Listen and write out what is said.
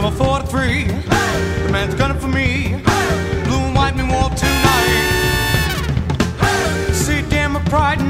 summer 43. Hey! The man's gunning for me. Hey! Blue and white me war tonight. Hey! See, damn, my pride